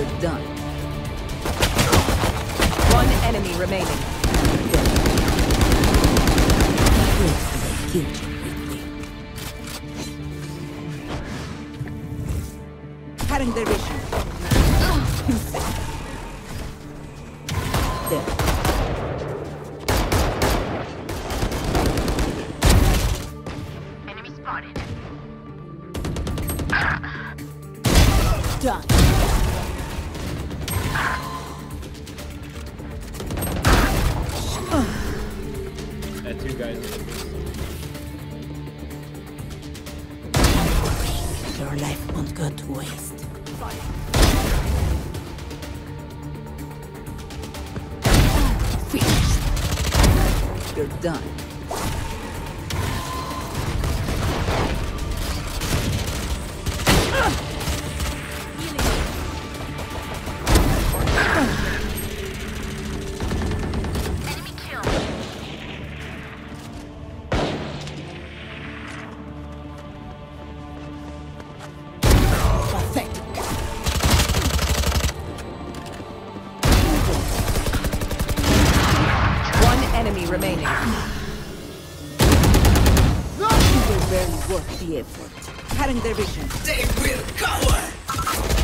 You're done. One enemy remaining. Wait till kill you. Cutting their vision. there. Enemy spotted. Done. Two guys. Your life won't go to waste. Finished. You're done. You were very worth the effort. Cutting their vision. They will cover!